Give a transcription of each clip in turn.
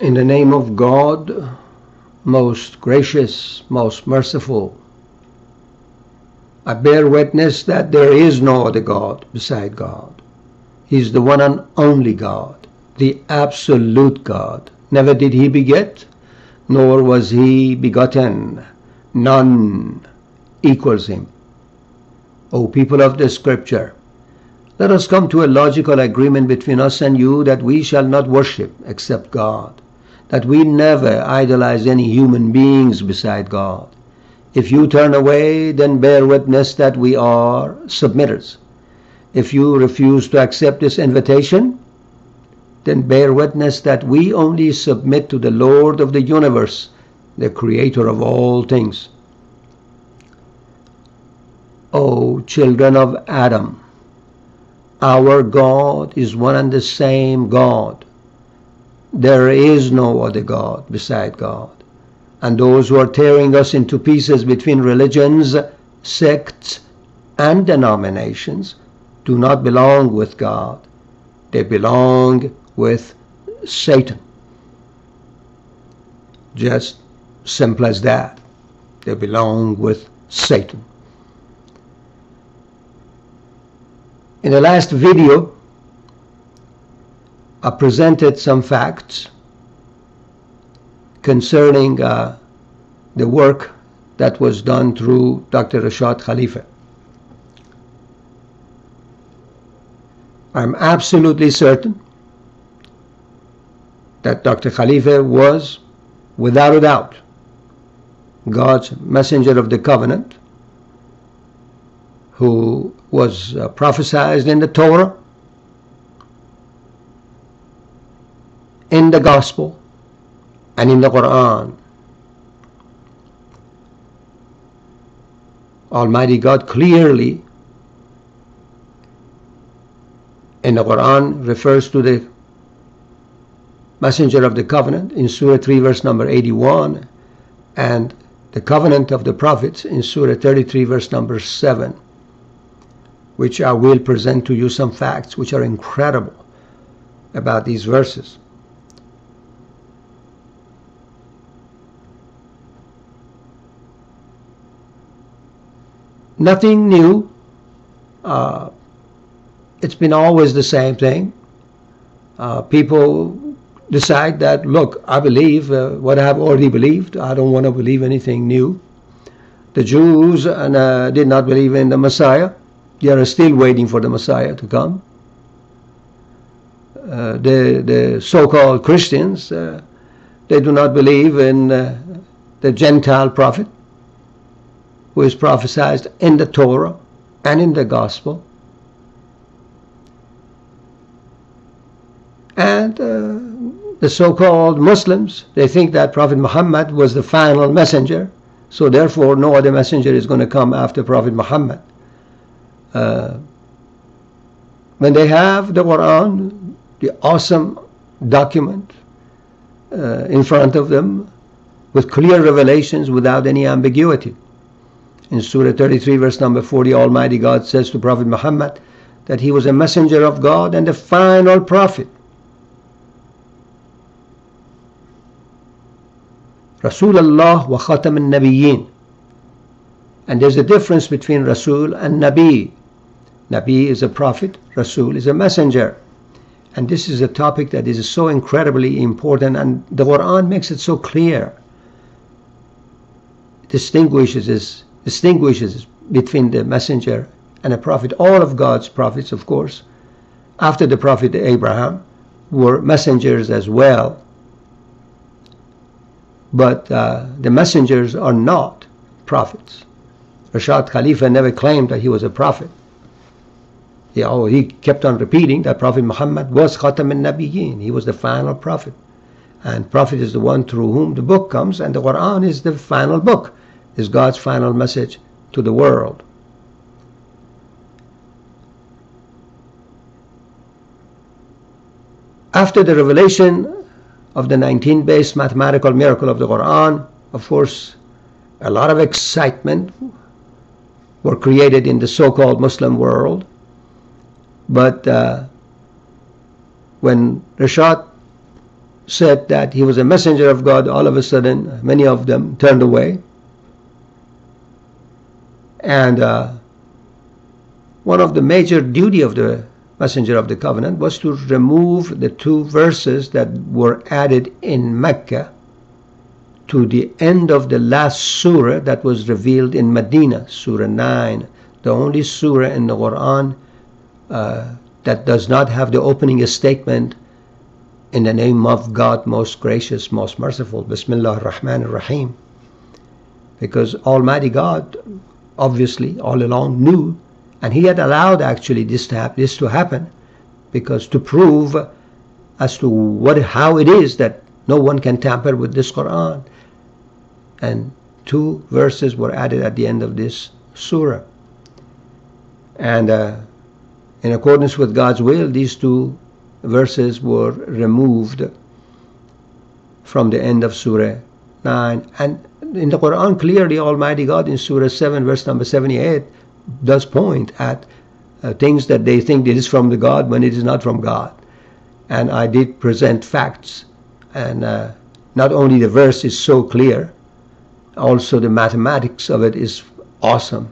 In the name of God, most gracious, most merciful, I bear witness that there is no other God beside God. He is the one and only God, the absolute God. Never did he beget, nor was he begotten. None equals him. O people of the scripture, let us come to a logical agreement between us and you that we shall not worship except God, that we never idolize any human beings beside God. If you turn away, then bear witness that we are submitters. If you refuse to accept this invitation, then bear witness that we only submit to the Lord of the universe, the creator of all things. O children of Adam, our God is one and the same God. There is no other God beside God. And those who are tearing us into pieces between religions, sects, and denominations do not belong with God. They belong with Satan. Just simple as that. They belong with Satan. In the last video, I presented some facts concerning uh, the work that was done through Dr. Rashad Khalifa. I'm absolutely certain that Dr. Khalifa was, without a doubt, God's messenger of the covenant who was uh, prophesied in the Torah, in the Gospel, and in the Quran. Almighty God clearly in the Quran refers to the messenger of the covenant in Surah 3 verse number 81 and the covenant of the prophets in Surah 33 verse number 7 which I will present to you some facts which are incredible about these verses. Nothing new. Uh, it's been always the same thing. Uh, people decide that, look, I believe uh, what I've already believed. I don't want to believe anything new. The Jews uh, did not believe in the Messiah. They are still waiting for the Messiah to come. Uh, the the so-called Christians, uh, they do not believe in the Gentile prophet who is prophesied in the Torah and in the Gospel. And uh, the so-called Muslims, they think that Prophet Muhammad was the final messenger, so therefore no other messenger is going to come after Prophet Muhammad. Uh, when they have the Quran, the awesome document uh, in front of them with clear revelations without any ambiguity. In Surah 33 verse number 40 Almighty God says to Prophet Muhammad that he was a messenger of God and the final prophet. Rasulullah wa Khatam al-Nabiyyin. And there's a difference between Rasul and Nabi. Nabi is a prophet, Rasul is a messenger. And this is a topic that is so incredibly important, and the Quran makes it so clear. Distinguishes, distinguishes between the messenger and a prophet. All of God's prophets, of course, after the prophet Abraham, were messengers as well. But uh, the messengers are not prophets. Rashad Khalifa never claimed that he was a prophet he, oh, he kept on repeating that Prophet Muhammad was Khatam al-Nabiyyin. He was the final prophet. And prophet is the one through whom the book comes, and the Quran is the final book, is God's final message to the world. After the revelation of the 19-based mathematical miracle of the Quran, of course, a lot of excitement were created in the so-called Muslim world but uh, when Rashad said that he was a messenger of God, all of a sudden, many of them turned away. And uh, one of the major duty of the messenger of the covenant was to remove the two verses that were added in Mecca to the end of the last surah that was revealed in Medina, Surah 9, the only surah in the Quran uh, that does not have the opening statement in the name of God, most gracious, most merciful, Bismillah ar-Rahman ar-Rahim. Because Almighty God, obviously, all along knew, and He had allowed actually this to, this to happen, because to prove as to what, how it is that no one can tamper with this Quran. And two verses were added at the end of this surah. And uh, in accordance with God's will, these two verses were removed from the end of Surah 9. And in the Quran, clearly, Almighty God in Surah 7, verse number 78, does point at uh, things that they think it is from the God when it is not from God. And I did present facts. And uh, not only the verse is so clear, also the mathematics of it is awesome,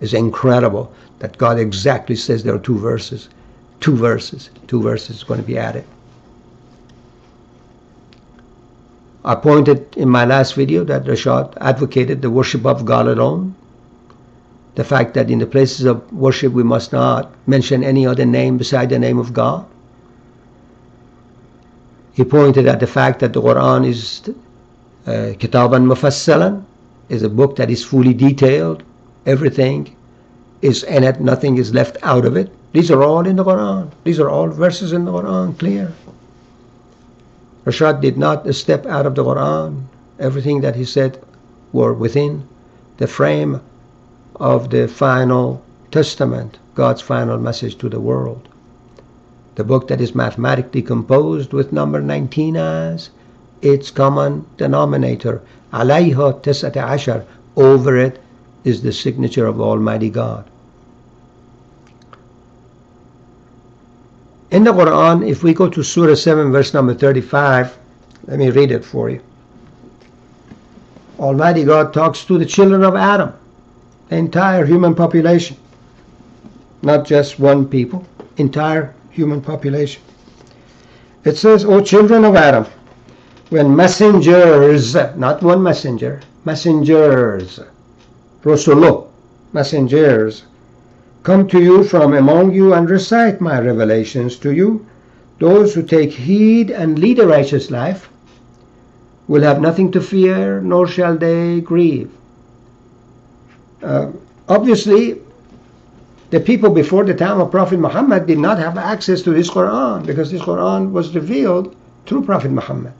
is incredible that God exactly says there are two verses. Two verses. Two verses is going to be added. I pointed in my last video that Rashad advocated the worship of God alone. The fact that in the places of worship we must not mention any other name beside the name of God. He pointed at the fact that the Quran is uh, Kitaban Mufassalan, is a book that is fully detailed. Everything is in it, nothing is left out of it. These are all in the Quran. These are all verses in the Quran, clear. Rashad did not step out of the Quran. Everything that he said were within the frame of the final testament, God's final message to the world. The book that is mathematically composed with number 19 as its common denominator. Alayha tisat ashar. Over it is the signature of Almighty God. In the Quran, if we go to Surah 7, verse number 35, let me read it for you. Almighty God talks to the children of Adam, the entire human population, not just one people, entire human population. It says, O children of Adam, when messengers, not one messenger, messengers, Rasulullah, messengers, come to you from among you and recite my revelations to you. Those who take heed and lead a righteous life will have nothing to fear, nor shall they grieve. Uh, obviously, the people before the time of Prophet Muhammad did not have access to this Quran because this Quran was revealed through Prophet Muhammad.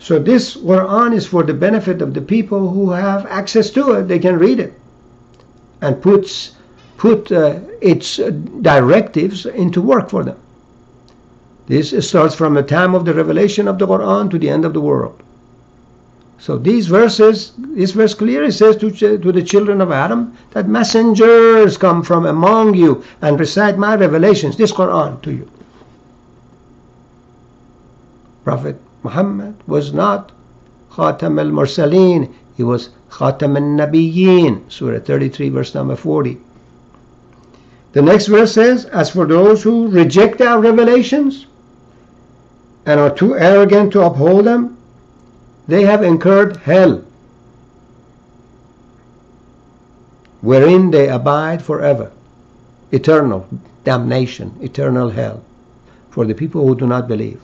So this Quran is for the benefit of the people who have access to it. They can read it and puts put uh, its directives into work for them. This starts from the time of the revelation of the Quran to the end of the world. So these verses, this verse clearly says to, to the children of Adam that messengers come from among you and recite my revelations, this Quran to you. Prophet Muhammad was not Khatam al-Mursaleen. He was Khatam al-Nabiyyin, Surah 33, verse number 40. The next verse says, As for those who reject our revelations and are too arrogant to uphold them, they have incurred hell, wherein they abide forever. Eternal damnation, eternal hell, for the people who do not believe.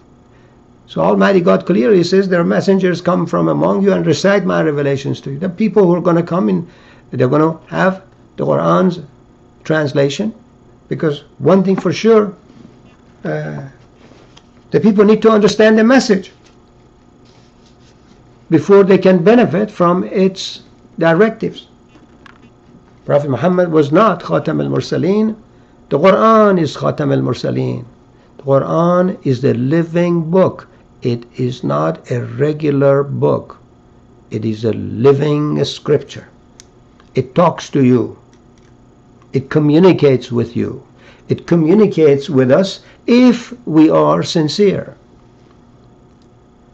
So Almighty God clearly says their messengers come from among you and recite my revelations to you. The people who are going to come in, they're going to have the Quran's translation. Because one thing for sure, uh, the people need to understand the message before they can benefit from its directives. Prophet Muhammad was not Khatam al-Mursaleen. The Quran is Khatam al-Mursaleen. The Quran is the living book it is not a regular book. It is a living scripture. It talks to you. It communicates with you. It communicates with us if we are sincere.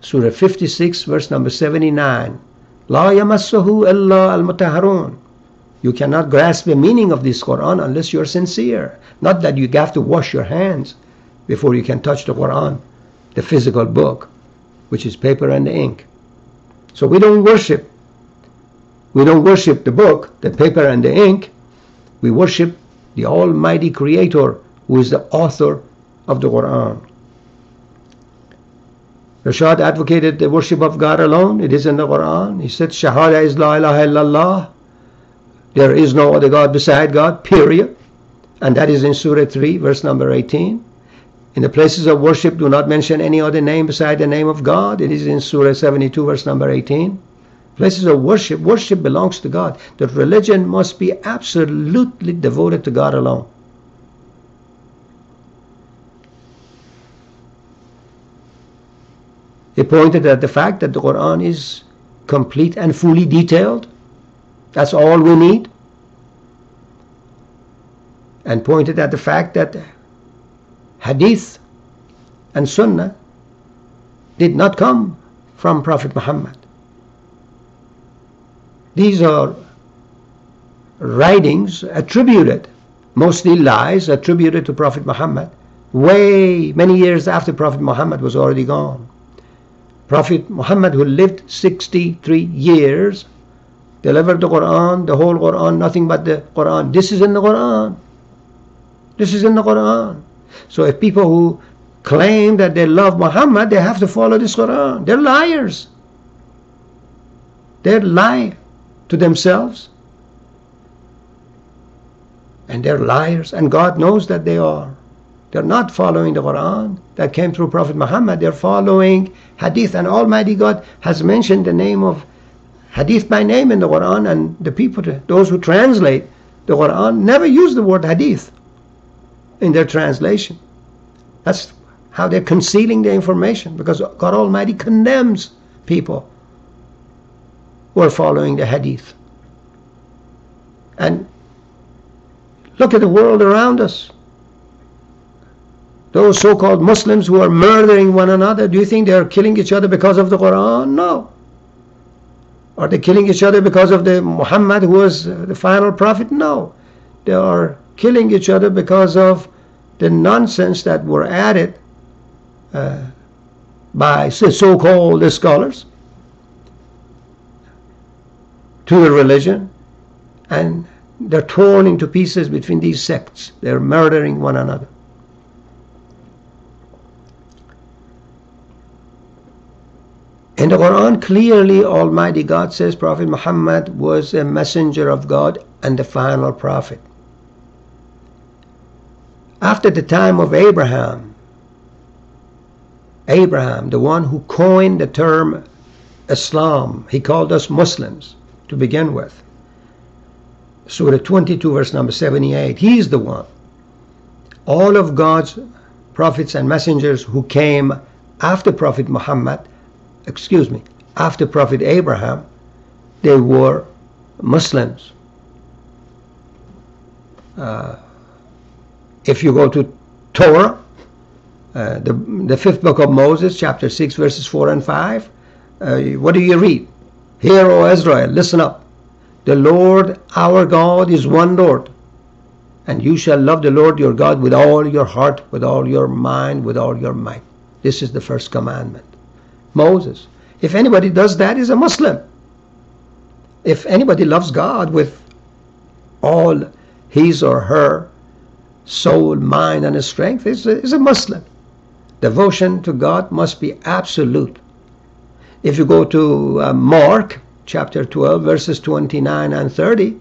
Surah 56, verse number 79. La yamassuhu illa al You cannot grasp the meaning of this Quran unless you're sincere. Not that you have to wash your hands before you can touch the Quran, the physical book, which is paper and ink. So we don't worship. We don't worship the book, the paper and the ink. We worship the Almighty Creator who is the author of the Quran. Rashad advocated the worship of God alone. It is in the Quran. He said, Shahada is la ilaha illallah. There is no other God beside God, period. And that is in Surah 3, verse number 18. In the places of worship, do not mention any other name beside the name of God. It is in Surah 72, verse number 18. Places of worship, worship belongs to God. The religion must be absolutely devoted to God alone. He pointed at the fact that the Quran is complete and fully detailed. That's all we need. And pointed at the fact that Hadith and Sunnah did not come from Prophet Muhammad. These are writings attributed, mostly lies attributed to Prophet Muhammad, way many years after Prophet Muhammad was already gone. Prophet Muhammad, who lived 63 years, delivered the Quran, the whole Quran, nothing but the Quran. This is in the Quran. This is in the Quran. So if people who claim that they love Muhammad, they have to follow this Quran. They're liars. They lie to themselves. And they're liars, and God knows that they are. They're not following the Quran that came through Prophet Muhammad. They're following Hadith. And Almighty God has mentioned the name of Hadith by name in the Quran. And the people, those who translate the Quran, never use the word Hadith in their translation. That's how they're concealing the information because God Almighty condemns people who are following the Hadith. And look at the world around us those so-called Muslims who are murdering one another, do you think they are killing each other because of the Quran? No. Are they killing each other because of the Muhammad who was uh, the final prophet? No. They are killing each other because of the nonsense that were added uh, by so-called scholars to the religion and they're torn into pieces between these sects. They're murdering one another. In the Quran, clearly Almighty God says Prophet Muhammad was a messenger of God and the final prophet. After the time of Abraham, Abraham, the one who coined the term Islam, he called us Muslims to begin with. Surah 22, verse number 78, he's the one. All of God's prophets and messengers who came after Prophet Muhammad excuse me, after Prophet Abraham, they were Muslims. Uh, if you go to Torah, uh, the, the fifth book of Moses, chapter 6, verses 4 and 5, uh, what do you read? Hear, O Israel, listen up. The Lord our God is one Lord, and you shall love the Lord your God with all your heart, with all your mind, with all your might. This is the first commandment. Moses. If anybody does that, is a Muslim. If anybody loves God with all his or her soul, mind, and strength, is a, is a Muslim. Devotion to God must be absolute. If you go to uh, Mark chapter 12, verses 29 and 30,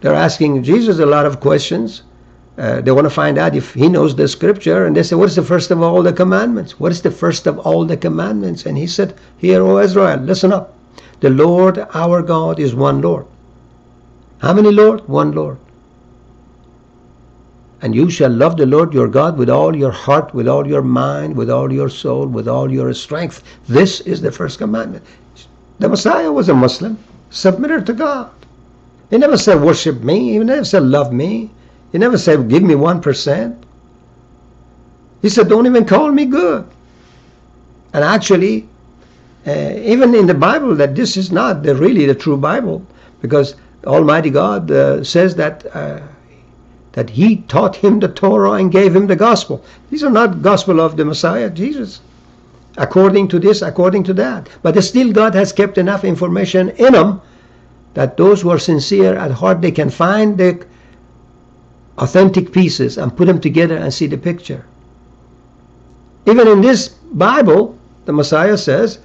they're asking Jesus a lot of questions. Uh, they want to find out if he knows the scripture and they say what is the first of all the commandments what is the first of all the commandments and he said hear o israel listen up the lord our god is one lord how many lord one lord and you shall love the lord your god with all your heart with all your mind with all your soul with all your strength. This is the first commandment. The messiah was a muslim submitted to god. He never said worship me. He never said love me. He never said, give me 1%. He said, don't even call me good. And actually, uh, even in the Bible, that this is not the, really the true Bible, because Almighty God uh, says that uh, that He taught him the Torah and gave him the gospel. These are not gospel of the Messiah, Jesus. According to this, according to that. But still, God has kept enough information in them that those who are sincere at heart, they can find the authentic pieces and put them together and see the picture. Even in this Bible, the Messiah says,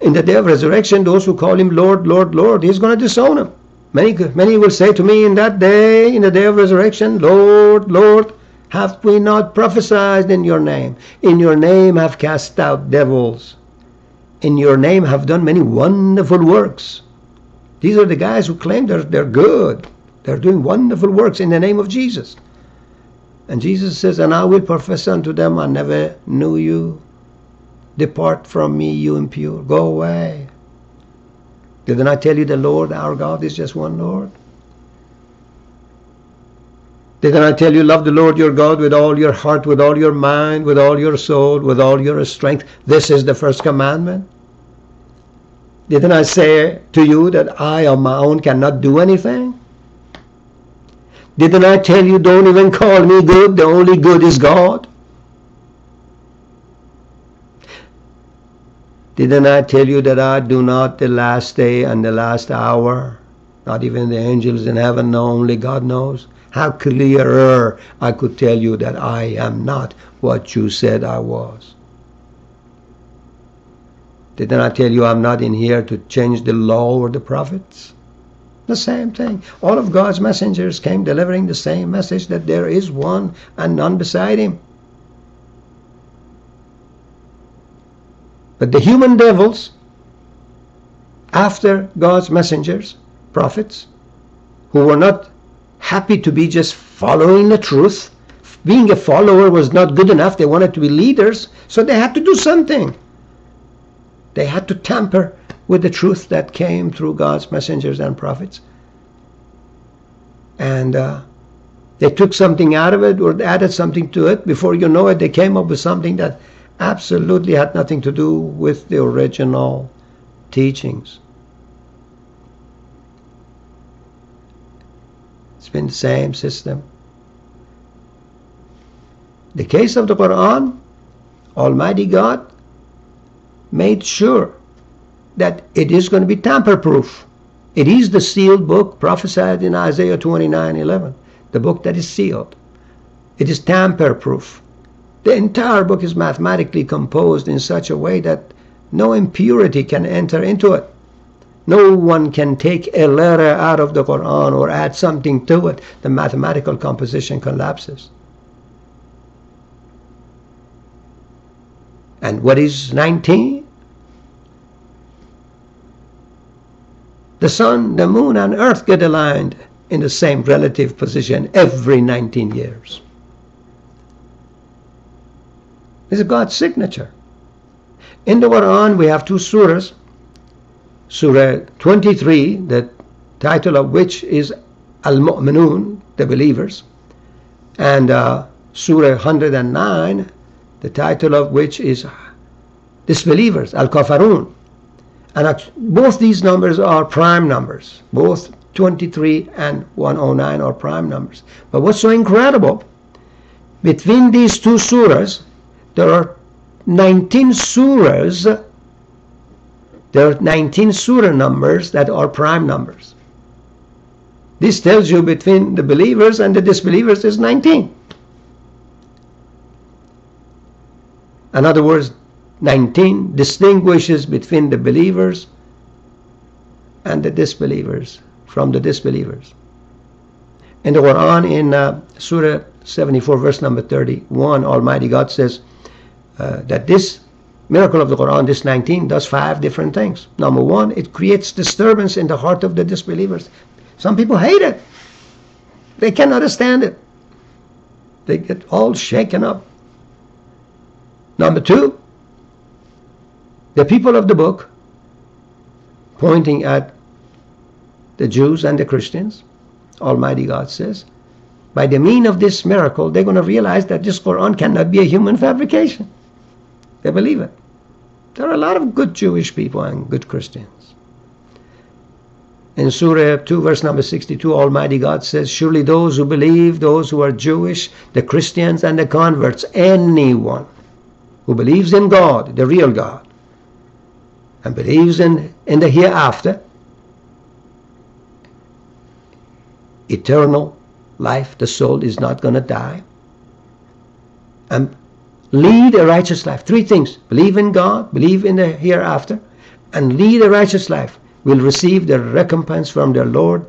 in the day of resurrection, those who call him Lord, Lord, Lord, he's going to disown them. Many, many will say to me in that day, in the day of resurrection, Lord, Lord, have we not prophesied in your name? In your name have cast out devils. In your name have done many wonderful works. These are the guys who claim they're, they're good. They're doing wonderful works in the name of Jesus. And Jesus says, And I will profess unto them, I never knew you. Depart from me, you impure. Go away. Didn't I tell you the Lord, our God, is just one Lord? Didn't I tell you, love the Lord your God with all your heart, with all your mind, with all your soul, with all your strength? This is the first commandment. Didn't I say to you that I on my own cannot do anything? Didn't I tell you, don't even call me good, the only good is God? Didn't I tell you that I do not the last day and the last hour? Not even the angels in heaven know, only God knows. How clearer I could tell you that I am not what you said I was. Didn't I tell you I'm not in here to change the law or the prophets? The same thing. All of God's messengers came delivering the same message that there is one and none beside him. But the human devils, after God's messengers, prophets, who were not happy to be just following the truth, being a follower was not good enough. They wanted to be leaders, so they had to do something. They had to tamper with the truth that came through God's messengers and prophets. And uh, they took something out of it or added something to it. Before you know it, they came up with something that absolutely had nothing to do with the original teachings. It's been the same system. The case of the Quran, Almighty God made sure that it is going to be tamper proof. It is the sealed book prophesied in Isaiah 29 11, the book that is sealed. It is tamper proof. The entire book is mathematically composed in such a way that no impurity can enter into it. No one can take a letter out of the Quran or add something to it. The mathematical composition collapses. And what is 19? The sun, the moon, and earth get aligned in the same relative position every 19 years. Is God's signature. In the Quran, we have two surahs. Surah 23, the title of which is Al-Mu'minun, the believers, and uh, Surah 109, the title of which is disbelievers, Al-Kafirun. And both these numbers are prime numbers. Both 23 and 109 are prime numbers. But what's so incredible, between these two surahs, there are 19 surahs. There are 19 surah numbers that are prime numbers. This tells you between the believers and the disbelievers is 19. In other words, 19 distinguishes between the believers and the disbelievers from the disbelievers. In the Quran, in uh, Surah 74, verse number 31, Almighty God says, uh, that this miracle of the Quran, this 19, does five different things. Number one, it creates disturbance in the heart of the disbelievers. Some people hate it. They cannot understand it. They get all shaken up. Number two, the people of the book, pointing at the Jews and the Christians, Almighty God says, by the mean of this miracle, they're going to realize that this Quran cannot be a human fabrication. They believe it. There are a lot of good Jewish people and good Christians. In Surah 2, verse number 62, Almighty God says, Surely those who believe, those who are Jewish, the Christians and the converts, anyone who believes in God, the real God, and believes in, in the hereafter, eternal life, the soul is not going to die, and lead a righteous life. Three things believe in God, believe in the hereafter, and lead a righteous life will receive the recompense from their Lord.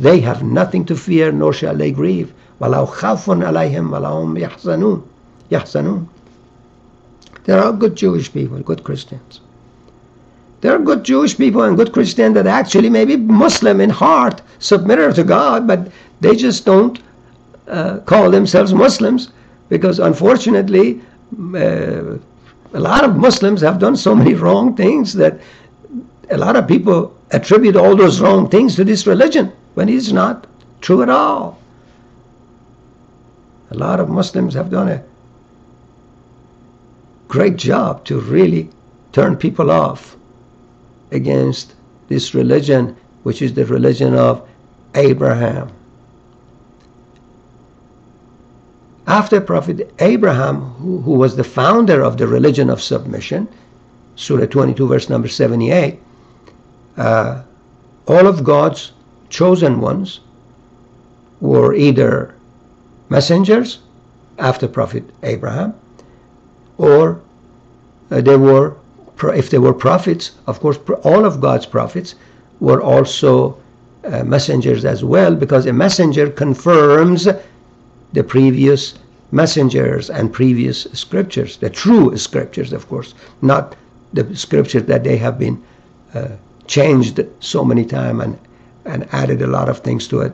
They have nothing to fear, nor shall they grieve. وَلَوْ خَافٌ عَلَيْهِمْ وَلَهُمْ يَحْزَنُونَ يَحْزَنُونَ There are good Jewish people, good Christians. There are good Jewish people and good Christians that actually may be Muslim in heart, submitted to God, but they just don't uh, call themselves Muslims because unfortunately, uh, a lot of Muslims have done so many wrong things that a lot of people attribute all those wrong things to this religion when it's not true at all. A lot of Muslims have done a great job to really turn people off against this religion, which is the religion of Abraham. After Prophet Abraham, who, who was the founder of the religion of submission, Surah 22, verse number 78, uh, all of God's chosen ones were either messengers after Prophet Abraham, or uh, they were, if they were prophets, of course, all of God's prophets were also uh, messengers as well, because a messenger confirms the previous messengers and previous scriptures, the true scriptures, of course, not the scriptures that they have been uh, changed so many times and, and added a lot of things to it.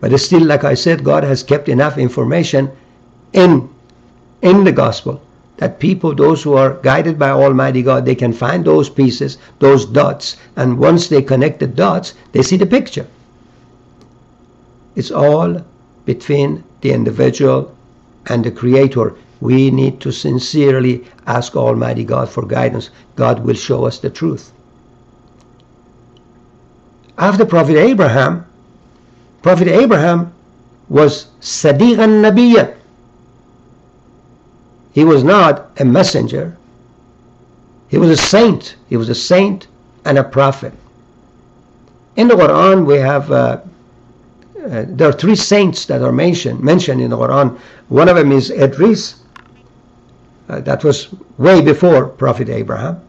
But still, like I said, God has kept enough information in, in the gospel that people, those who are guided by Almighty God, they can find those pieces, those dots, and once they connect the dots, they see the picture. It's all between the individual and the Creator. We need to sincerely ask Almighty God for guidance. God will show us the truth. After Prophet Abraham, Prophet Abraham was Sadiqan Nabiyya. He was not a messenger. He was a saint. He was a saint and a prophet. In the Quran, we have uh, uh, there are three saints that are mentioned mentioned in the Quran. One of them is Idris. Uh, that was way before Prophet Abraham.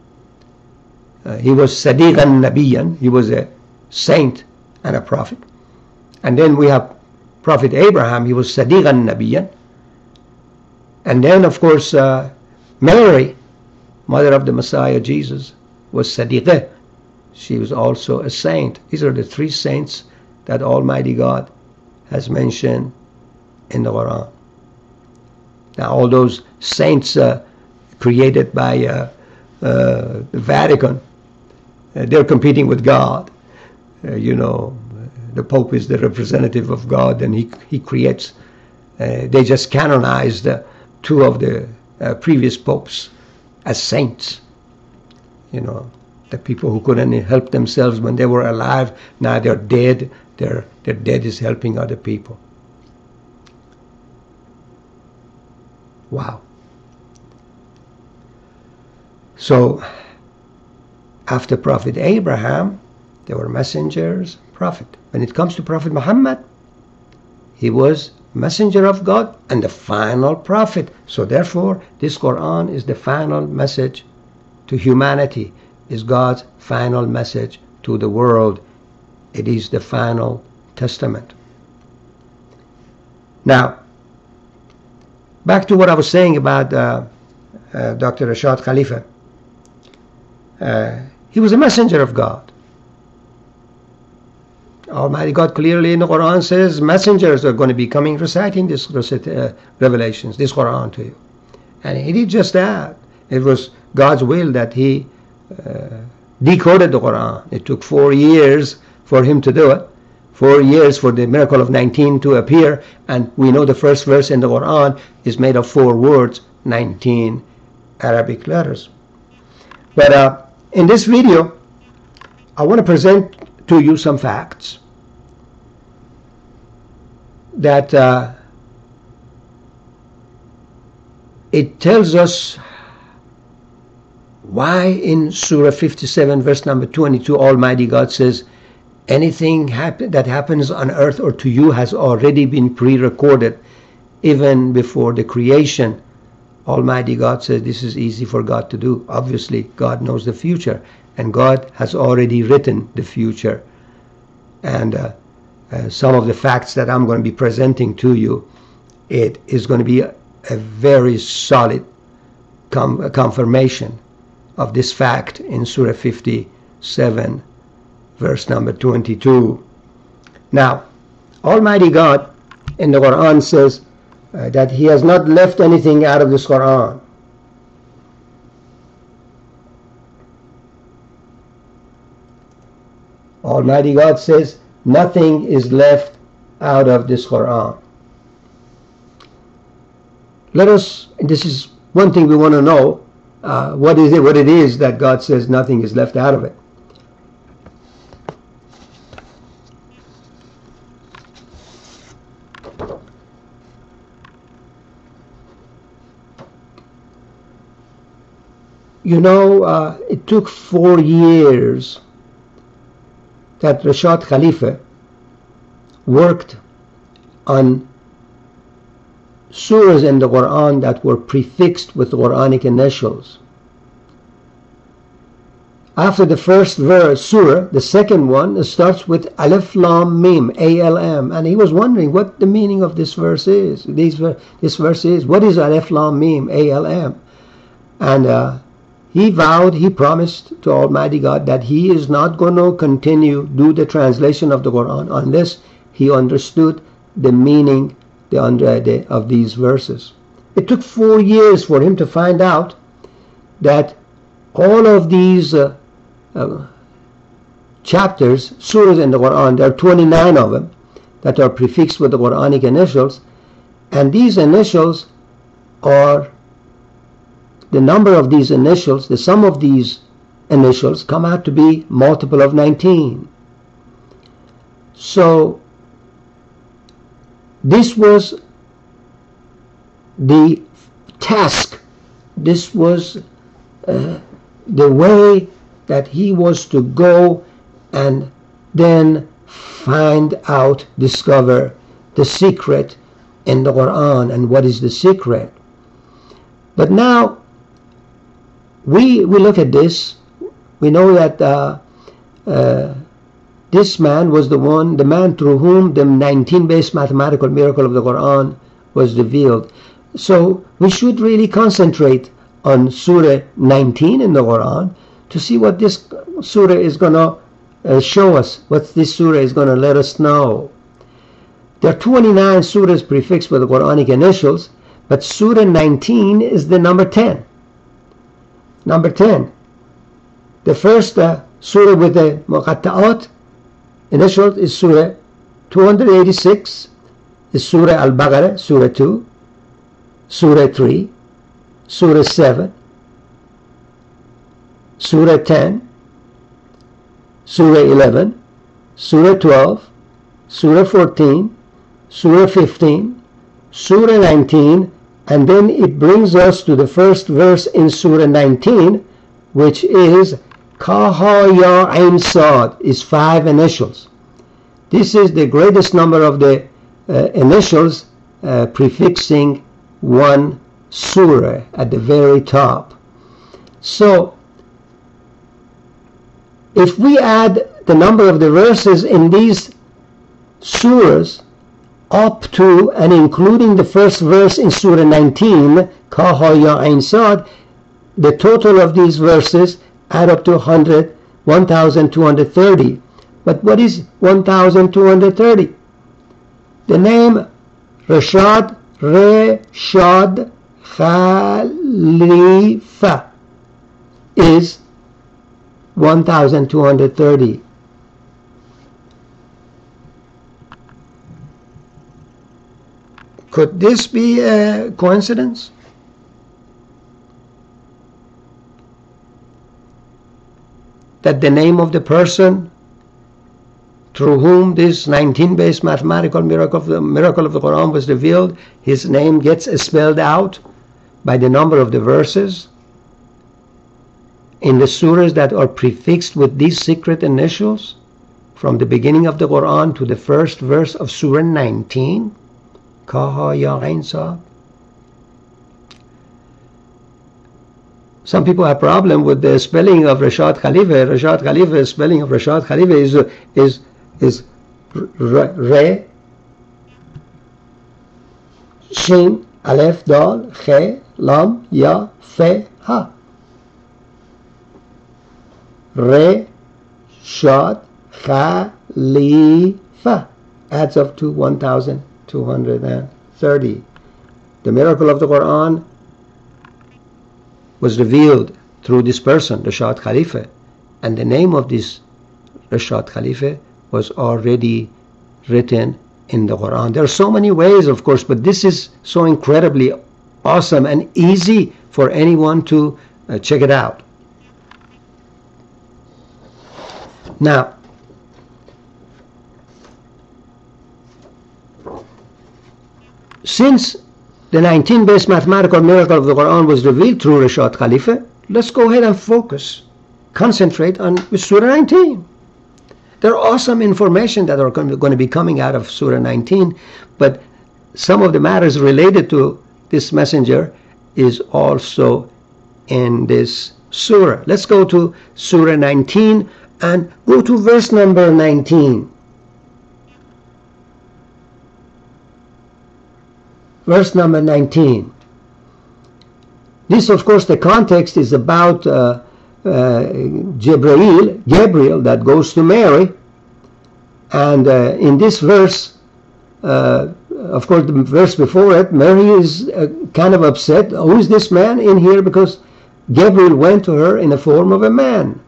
Uh, he was Sadiqan Nabiyan. He was a saint and a prophet. And then we have Prophet Abraham. He was Sadiqan Nabiyan. And then, of course, uh, Mary, mother of the Messiah Jesus, was Sadiqah. She was also a saint. These are the three saints that Almighty God has mentioned in the Quran. Now, all those saints uh, created by uh, uh, the Vatican, uh, they're competing with God. Uh, you know, the Pope is the representative of God, and he he creates. Uh, they just canonized two of the previous popes as saints. You know, the people who couldn't help themselves when they were alive, now they're dead their, their dead is helping other people. Wow. So, after Prophet Abraham, there were messengers, prophet. When it comes to Prophet Muhammad, he was messenger of God and the final prophet. So therefore, this Quran is the final message to humanity, is God's final message to the world. It is the final testament. Now, back to what I was saying about uh, uh, Dr. Rashad Khalifa. Uh, he was a messenger of God. Almighty God clearly in the Quran says messengers are going to be coming reciting this uh, revelations, this Quran to you. And he did just that. It was God's will that he uh, decoded the Quran. It took four years for him to do it. Four years for the miracle of 19 to appear, and we know the first verse in the Quran is made of four words, 19 Arabic letters. But uh, in this video, I want to present to you some facts that uh, it tells us why in Surah 57, verse number 22, Almighty God says, anything that happens on earth or to you has already been pre-recorded even before the creation. Almighty God says this is easy for God to do. Obviously, God knows the future, and God has already written the future. And uh, uh, some of the facts that I'm going to be presenting to you, it is going to be a, a very solid com confirmation of this fact in Surah 57, verse number 22. Now, Almighty God in the Quran says uh, that He has not left anything out of this Quran. Almighty God says nothing is left out of this Quran. Let us, this is one thing we want to know, uh, what is it, what it is that God says nothing is left out of it. You know, uh, it took four years that Rashad Khalifa worked on surahs in the Quran that were prefixed with Quranic initials. After the first verse, surah, the second one starts with Alif Lam Mim, A-L-M, and he was wondering what the meaning of this verse is. These, this verse is, what is Alif Lam Mim, A-L-M? And uh, he vowed, he promised to Almighty God that he is not going to continue do the translation of the Quran unless he understood the meaning of these verses. It took four years for him to find out that all of these uh, uh, chapters, surahs in the Quran, there are 29 of them that are prefixed with the Quranic initials, and these initials are the number of these initials, the sum of these initials come out to be multiple of 19. So this was the task. This was uh, the way that he was to go and then find out, discover the secret in the Quran and what is the secret. But now we we look at this. We know that uh, uh, this man was the one, the man through whom the 19-based mathematical miracle of the Quran was revealed. So we should really concentrate on Surah 19 in the Quran to see what this Surah is going to uh, show us, what this Surah is going to let us know. There are 29 surahs prefixed with the Quranic initials, but Surah 19 is the number 10. Number 10. The first uh, surah with the muqatta'at. Initial is surah 286 is surah al-baqarah surah 2 surah 3 surah 7 surah 10 surah 11 surah 12 surah 14 surah 15 surah 19 and then it brings us to the first verse in Surah 19, which is Kaha Ya Ain Sad, is five initials. This is the greatest number of the uh, initials uh, prefixing one surah at the very top. So, if we add the number of the verses in these surahs up to and including the first verse in Surah 19, Kaha Ya Ain Sad, the total of these verses add up to 100, 1230. But what is 1230? The name Rashad Rashad Khalifa is 1230. Could this be a coincidence? that the name of the person through whom this 19-based mathematical miracle of, the, miracle of the Quran was revealed, his name gets spelled out by the number of the verses in the surahs that are prefixed with these secret initials from the beginning of the Quran to the first verse of Surah 19 Kaha Ya Ain Some people have problem with the spelling of Rashad Khalifa. Rashad Khalifa, spelling of Rashad Khalifa is is is re, shin, aleph, dal, khe, lam, ya, fe, ha. Re, shad, khalifa adds up to 1230. The miracle of the Quran was revealed through this person, the Rashad Khalifa, and the name of this Rashad Khalifa was already written in the Quran. There are so many ways, of course, but this is so incredibly awesome and easy for anyone to uh, check it out. Now, since the 19 base mathematical miracle of the Quran was revealed through Rashad Khalifa, let's go ahead and focus, concentrate on Surah 19. There are awesome information that are going to be coming out of Surah 19, but some of the matters related to this messenger is also in this surah. Let's go to Surah 19 and go to verse number 19. Verse number 19. This, of course, the context is about uh, uh, Gabriel, Gabriel that goes to Mary. And uh, in this verse, uh, of course, the verse before it, Mary is uh, kind of upset. Who is this man in here? Because Gabriel went to her in the form of a man.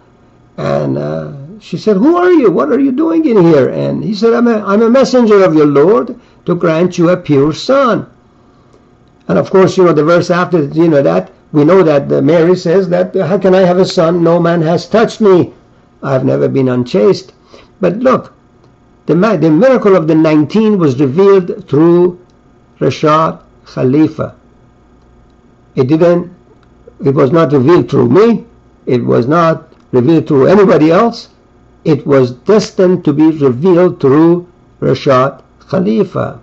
And uh, she said, Who are you? What are you doing in here? And he said, I'm a, I'm a messenger of your Lord to grant you a pure son. And of course, you know, the verse after, you know, that we know that Mary says that, how can I have a son? No man has touched me. I've never been unchaste. But look, the, the miracle of the 19 was revealed through Rashad Khalifa. It didn't, it was not revealed through me. It was not revealed through anybody else. It was destined to be revealed through Rashad Khalifa.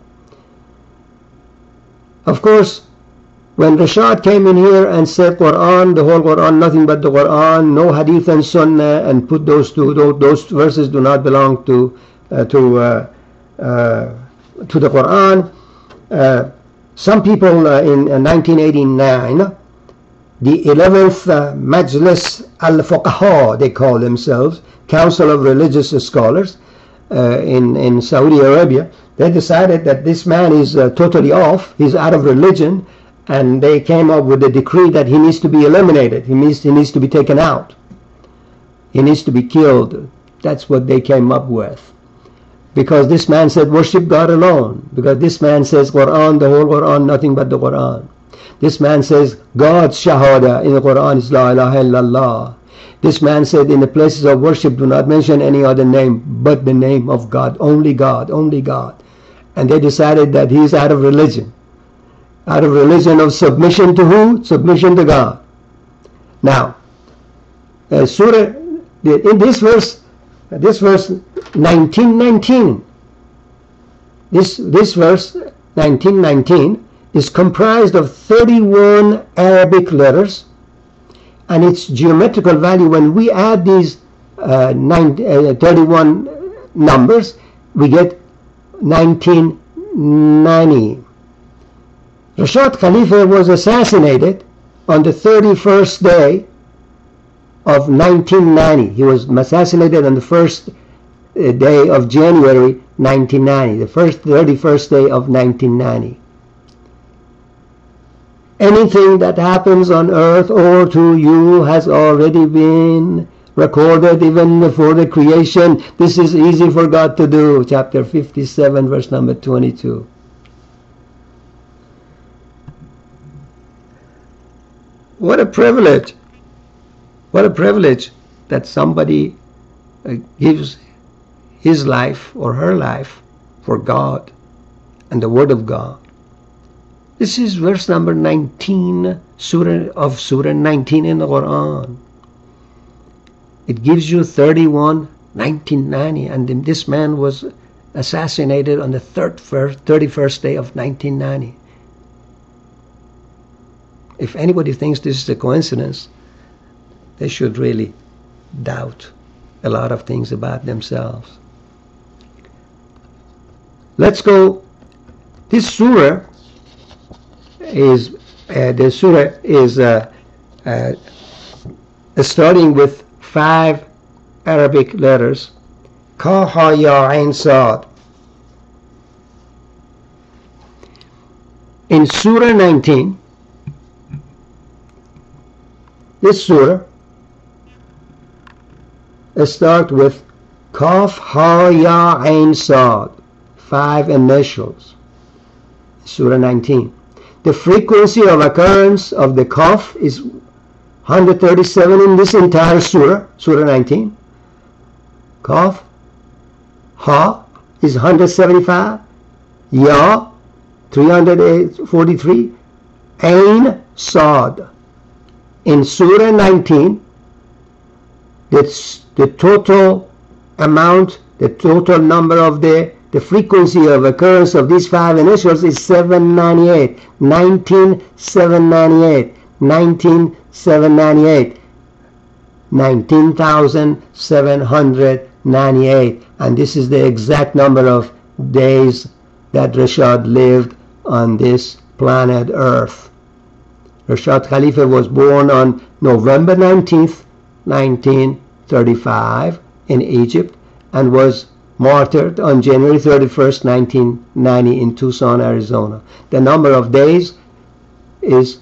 Of course, when Rashad came in here and said Quran, the whole Quran, nothing but the Quran, no Hadith and Sunnah, and put those two, those, verses do not belong to uh, to uh, uh, to the Quran. Uh, some people uh, in 1989, the 11th Majlis al-Fuqaha, they call themselves, Council of Religious Scholars in, in Saudi Arabia, they decided that this man is uh, totally off, he's out of religion, and they came up with a decree that he needs to be eliminated, he needs, he needs to be taken out, he needs to be killed. That's what they came up with. Because this man said, worship God alone. Because this man says, Quran, the whole Quran, nothing but the Quran. This man says, God's shahada in the Quran is La ilaha illallah. This man said, in the places of worship, do not mention any other name but the name of God. Only God, only God and they decided that he's out of religion. Out of religion of submission to who? Submission to God. Now, uh, Surah, in this verse, this verse 1919, this, this verse 1919 is comprised of 31 Arabic letters and its geometrical value, when we add these uh, nine, uh, 31 numbers, we get 1990. Rashad Khalifa was assassinated on the 31st day of 1990. He was assassinated on the first uh, day of January 1990, the first 31st day of 1990. Anything that happens on earth or to you has already been recorded even before the creation. This is easy for God to do. Chapter 57, verse number 22. What a privilege. What a privilege that somebody uh, gives his life or her life for God and the Word of God. This is verse number 19 surah of Surah 19 in the Quran. It gives you 31 1990 and this man was assassinated on the 31st day of 1990. If anybody thinks this is a coincidence, they should really doubt a lot of things about themselves. Let's go. This surah is uh, the surah is uh, uh, starting with five Arabic letters. Ka ha ya ain sad. In Surah 19, this surah start with Kaf Ha Ya Ain Sad, five initials. Surah 19. The frequency of occurrence of the Kaf is 137 in this entire surah, Surah 19. Kaf, Ha is 175, Ya 343, Ain Sad. In Surah 19, that's the total amount, the total number of the, the frequency of occurrence of these five initials is 798, 19798, 19798, 19,798. And this is the exact number of days that Rashad lived on this planet Earth. Rashad Khalifa was born on November 19th, 1935 in Egypt and was martyred on January 31st, 1990 in Tucson, Arizona. The number of days is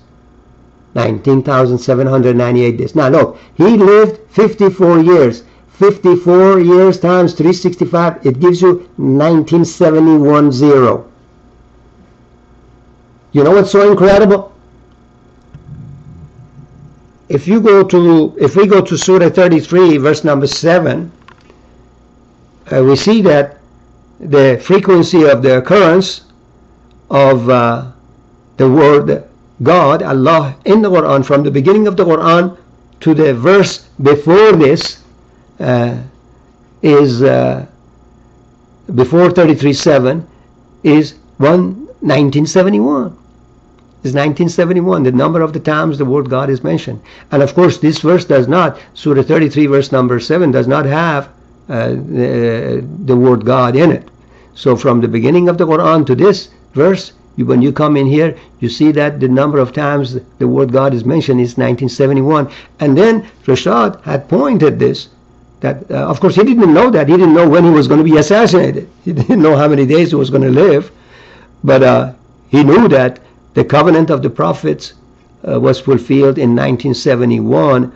19,798 days. Now look, he lived 54 years. 54 years times 365, it gives you 1971 zero. You know what's so incredible? if you go to if we go to Surah 33 verse number 7 uh, we see that the frequency of the occurrence of uh, the word God Allah in the Quran from the beginning of the Quran to the verse before this uh, is uh, before 33.7 is 1 1971 is 1971, the number of the times the word God is mentioned. And of course, this verse does not, Surah 33, verse number 7, does not have uh, the, the, word God in it. So from the beginning of the Quran to this verse, you, when you come in here, you see that the number of times the word God is mentioned is 1971. And then Rashad had pointed this, that uh, of course he didn't know that. He didn't know when he was going to be assassinated. He didn't know how many days he was going to live. But uh, he knew that the covenant of the prophets uh, was fulfilled in 1971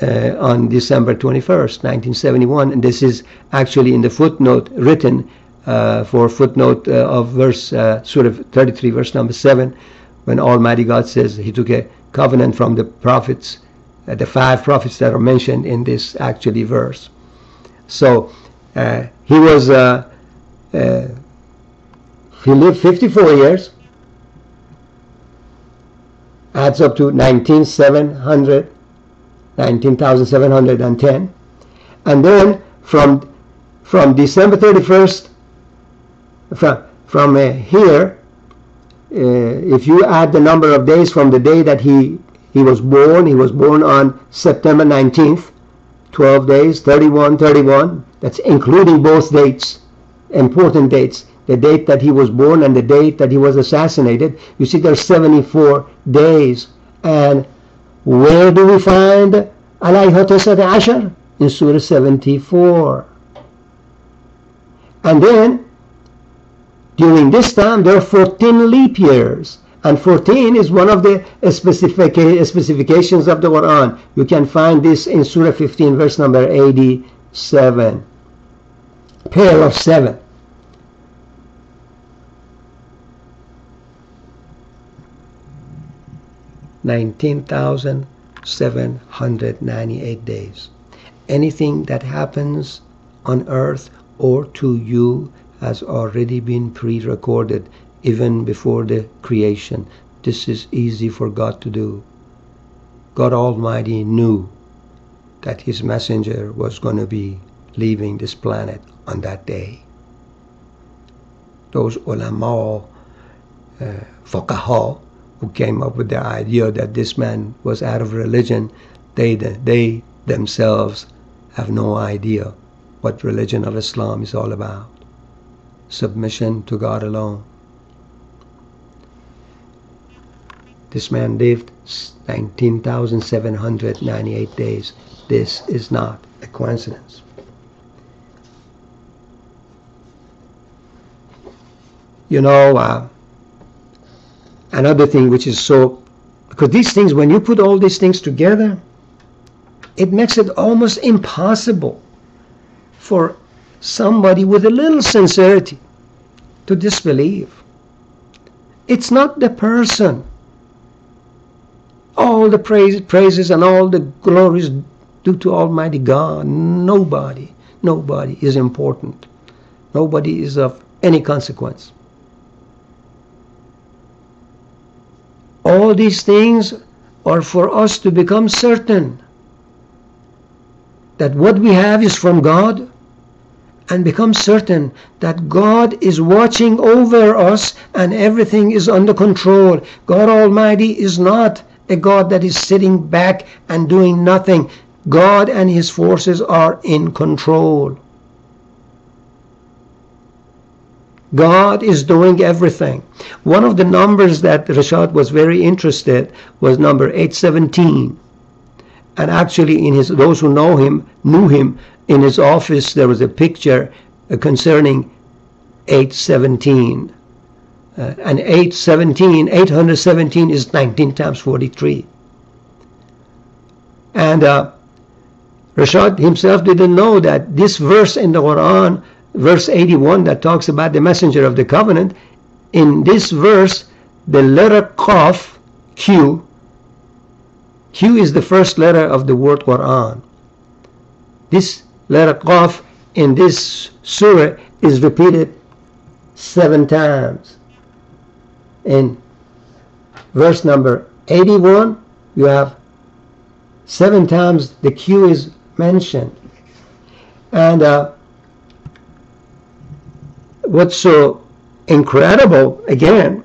uh, on December 21st, 1971, and this is actually in the footnote written uh, for footnote uh, of verse uh, Surah 33, verse number 7, when Almighty God says He took a covenant from the prophets, uh, the five prophets that are mentioned in this actually verse. So he was he lived 54 years adds up to 19,700, 19,710. And then from from December 31st, from, from uh, here, uh, if you add the number of days from the day that he he was born, he was born on September 19th, 12 days, 31, 31. That's including both dates, important dates the date that he was born and the date that he was assassinated, you see there's 74 days. And where do we find alayha ashar? In Surah 74. And then, during this time, there are 14 leap years. And 14 is one of the specific, specifications of the Quran. You can find this in Surah 15, verse number 87. Pair of seven. 19,798 days. anything that happens on earth or to you has already been pre-recorded even before the creation. This is easy for God to do. God Almighty knew that his messenger was going to be leaving this planet on that day. Those ulama, uh, fuqaha, who came up with the idea that this man was out of religion, they, they themselves have no idea what religion of Islam is all about. Submission to God alone. This man lived 19,798 days. This is not a coincidence. You know, uh, another thing which is so, because these things, when you put all these things together, it makes it almost impossible for somebody with a little sincerity to disbelieve. It's not the person. All the praise, praises and all the glories due to Almighty God. Nobody, nobody is important. Nobody is of any consequence. All these things are for us to become certain that what we have is from God and become certain that God is watching over us and everything is under control. God Almighty is not a God that is sitting back and doing nothing. God and His forces are in control. God is doing everything. One of the numbers that Rashad was very interested was number 817. And actually, in his those who know him knew him. In his office, there was a picture uh, concerning 817. Uh, and 817, 817 is 19 times 43. And uh, Rashad himself didn't know that this verse in the Quran verse 81 that talks about the messenger of the covenant, in this verse, the letter Qaf, Q, Q is the first letter of the word Quran. This letter Qaf in this surah is repeated seven times. In verse number 81, you have seven times the Q is mentioned. And uh, what's so incredible, again,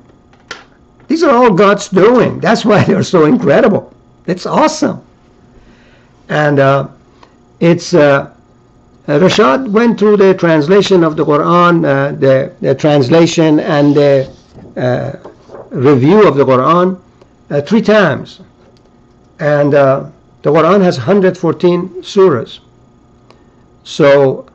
these are all God's doing. That's why they're so incredible. It's awesome. And uh, it's uh, Rashad went through the translation of the Quran, uh, the, the, translation and the uh, review of the Quran uh, three times. And uh, the Quran has 114 surahs. So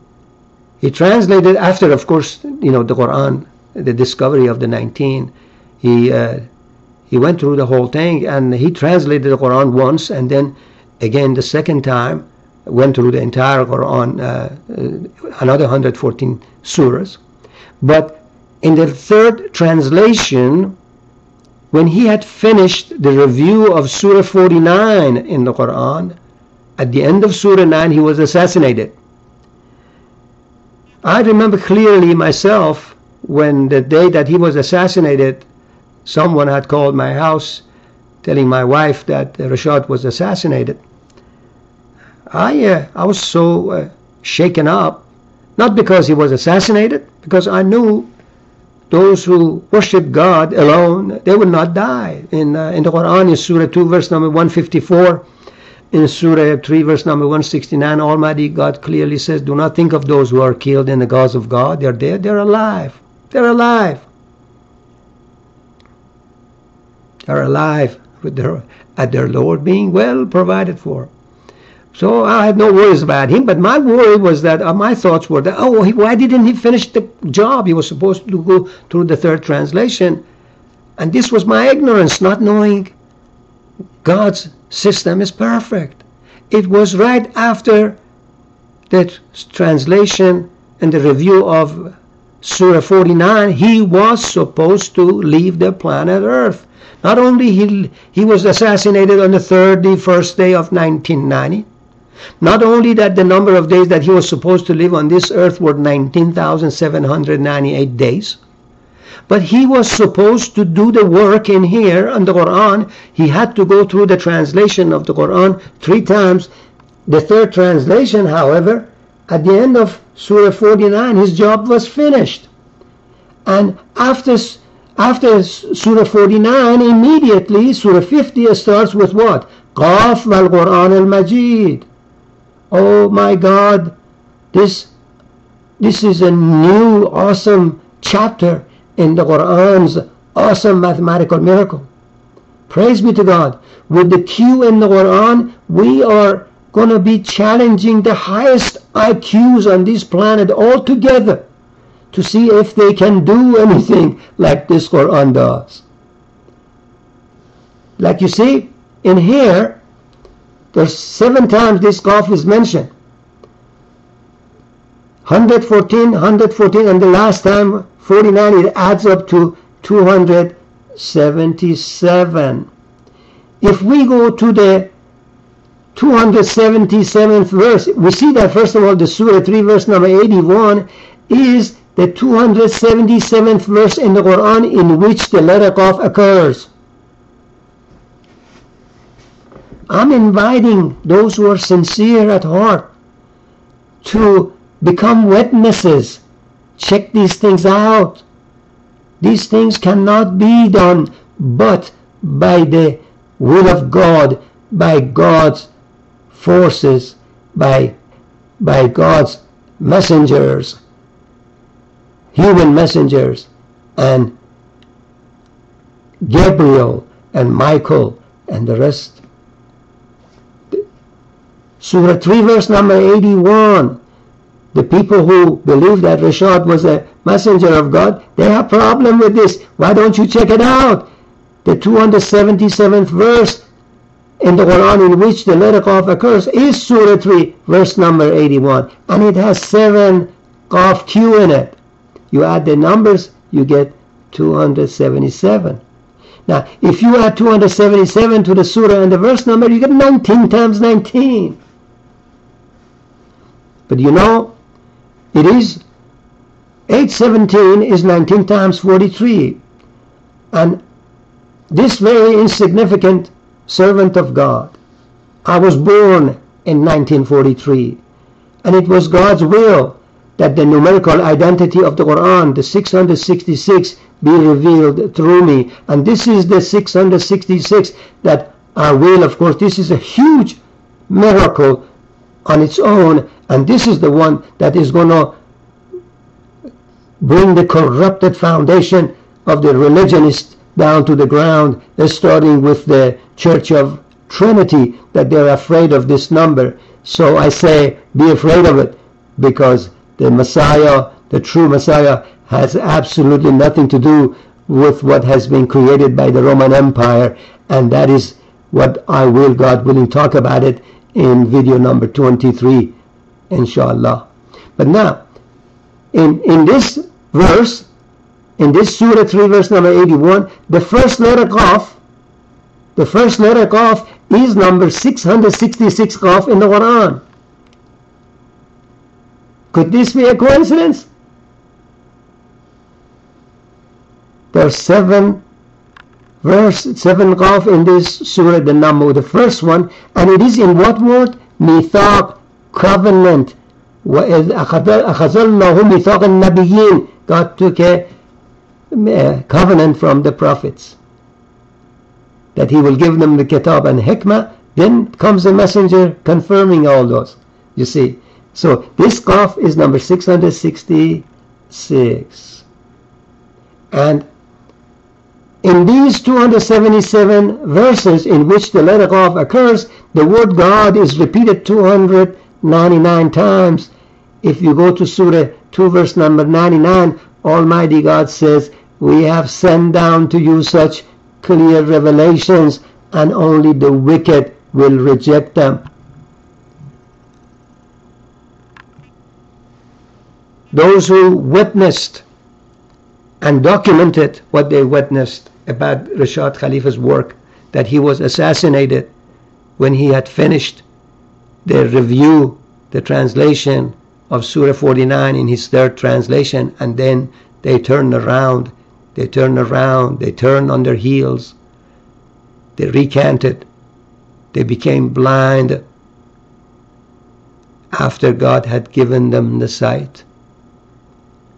he translated after, of course, you know, the Quran, the discovery of the 19. He uh, he went through the whole thing and he translated the Quran once and then again the second time went through the entire Quran, uh, uh another 114 surahs. But in the third translation, when he had finished the review of Surah 49 in the Quran, at the end of Surah 9, he was assassinated. I remember clearly myself when the day that he was assassinated, someone had called my house telling my wife that Rashad was assassinated. I, uh, I was so uh, shaken up, not because he was assassinated, because I knew those who worship God alone, they will not die. In, uh, in the Quran, in Surah 2, verse number 154, in Surah 3, verse number 169, Almighty God clearly says, Do not think of those who are killed in the cause of God. They're dead. They're alive. They're alive. They're alive with their, at their Lord being well provided for. So I had no worries about him, but my worry was that uh, my thoughts were that, oh, why didn't he finish the job? He was supposed to go through the third translation. And this was my ignorance, not knowing God's system is perfect. It was right after the translation and the review of Surah 49, he was supposed to leave the planet Earth. Not only he, he was assassinated on the 31st day of 1990, Not only that the number of days that he was supposed to live on this earth were 19,798 days, but he was supposed to do the work in here on the Quran. He had to go through the translation of the Quran three times. The third translation, however, at the end of Surah 49, his job was finished. And after after Surah 49, immediately Surah 50 starts with what? Qaf wal Quran al Majid. Oh my God, this this is a new awesome chapter in the Quran's awesome mathematical miracle. Praise be to God. With the Q in the Quran, we are going to be challenging the highest IQs on this planet altogether to see if they can do anything like this Quran does. Like you see, in here, there's seven times this Qaf is mentioned. 114, 114, and the last time 49, it adds up to 277. If we go to the 277th verse, we see that first of all the Surah 3 verse number 81 is the 277th verse in the Quran in which the letter Qaf occurs. I'm inviting those who are sincere at heart to become witnesses Check these things out. These things cannot be done but by the will of God, by God's forces, by, by God's messengers, human messengers, and Gabriel and Michael and the rest. Surah 3 verse number 81 the people who believe that Rashad was a messenger of God, they have problem with this. Why don't you check it out? The 277th verse in the Quran in which the letter Qaf occurs is Surah 3, verse number 81. And it has seven Qaf Q in it. You add the numbers, you get 277. Now, if you add 277 to the surah and the verse number, you get 19 times 19. But you know, it is 817 is 19 times 43. And this very insignificant servant of God, I was born in 1943. And it was God's will that the numerical identity of the Quran, the 666, be revealed through me. And this is the 666 that I will, of course, this is a huge miracle on its own and this is the one that is going to bring the corrupted foundation of the religionists down to the ground, starting with the Church of Trinity, that they're afraid of this number. So I say, be afraid of it, because the Messiah, the true Messiah, has absolutely nothing to do with what has been created by the Roman Empire, and that is what I will, God willing, talk about it in video number 23 inshallah. But now, in, in this verse, in this Surah 3 verse number 81, the first letter Qaf, the first letter Qaf is number 666 Qaf in the Quran. Could this be a coincidence? There are seven verse, seven Qaf in this Surah, the number, the first one, and it is in what word? Mithaq, covenant وإذ أخذ الله ميثاق النبيين God took a, a covenant from the prophets that he will give them the kitab and hikmah then comes a messenger confirming all those you see so this qaf is number 666 and in these 277 verses in which the letter qaf occurs the word God is repeated 299 times. If you go to Surah 2 verse number 99, Almighty God says, we have sent down to you such clear revelations and only the wicked will reject them. Those who witnessed and documented what they witnessed about Rashad Khalifa's work, that he was assassinated when he had finished the review the translation of Surah 49 in his third translation and then they turned around, they turned around, they turned on their heels, they recanted, they became blind after God had given them the sight.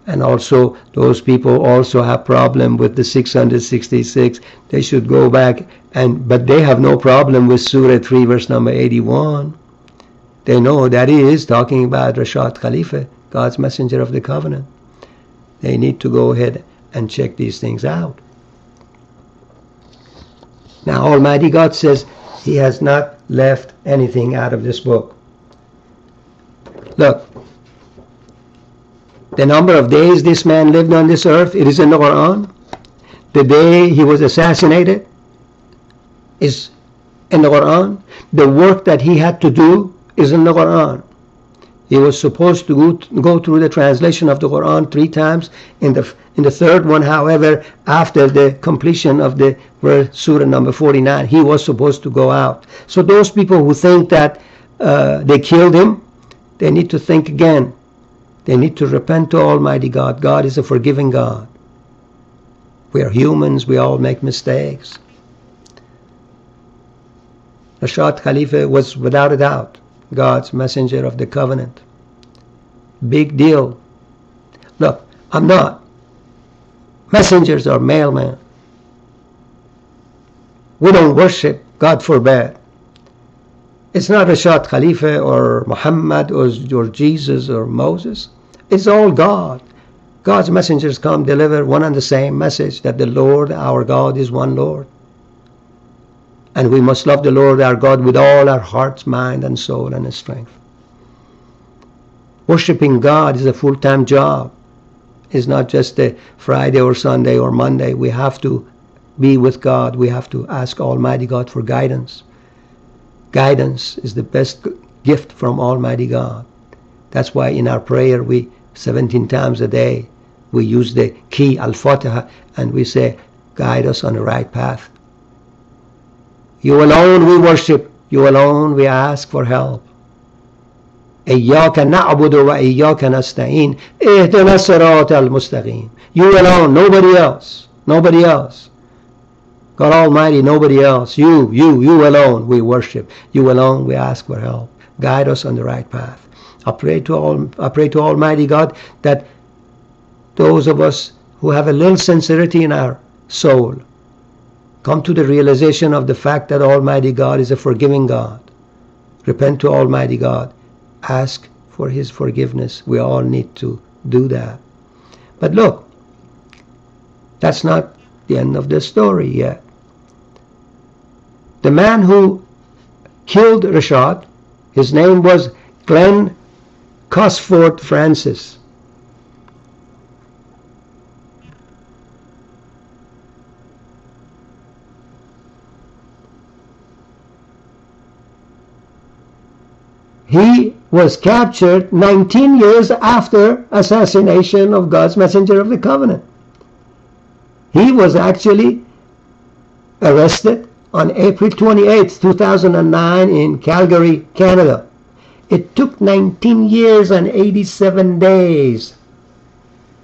And also, those people also have problem with the 666. They should go back and, but they have no problem with Surah 3 verse number 81. They know that is talking about Rashad Khalifa, God's messenger of the covenant. They need to go ahead and check these things out. Now, Almighty God says He has not left anything out of this book. Look, the number of days this man lived on this earth, it is in the Quran. The day he was assassinated is in the Quran. The work that he had to do is in the Quran. He was supposed to go, go through the translation of the Quran three times. In the in the third one, however, after the completion of the verse, Surah number 49, he was supposed to go out. So those people who think that uh, they killed him, they need to think again. They need to repent to Almighty God. God is a forgiving God. We are humans. We all make mistakes. Rashad Khalifa was without a doubt God's messenger of the covenant. Big deal. Look, I'm not. Messengers are mailmen. We don't worship, God forbid. It's not Rashad Khalifa or Muhammad or, or Jesus or Moses. It's all God. God's messengers come deliver one and the same message that the Lord our God is one Lord. And we must love the Lord our God with all our hearts, mind, and soul and strength. Worshipping God is a full time job. It's not just a Friday or Sunday or Monday. We have to be with God. We have to ask Almighty God for guidance. Guidance is the best gift from Almighty God. That's why in our prayer we 17 times a day we use the key Al-Fatiha and we say, guide us on the right path. You alone we worship. You alone we ask for help. إياك نعبد وإياك نستعين اهدنا الصراط المستقيم You alone, nobody else. Nobody else. God Almighty, nobody else. You, you, you alone we worship. You alone we ask for help. Guide us on the right path. I pray to all I pray to Almighty God that those of us who have a little sincerity in our soul Come to the realization of the fact that Almighty God is a forgiving God. Repent to Almighty God. Ask for His forgiveness. We all need to do that. But look, that's not the end of the story yet. The man who killed Rashad, his name was Glenn Cusford Francis. He was captured 19 years after assassination of God's messenger of the covenant. He was actually arrested on April 28, 2009 in Calgary, Canada. It took 19 years and 87 days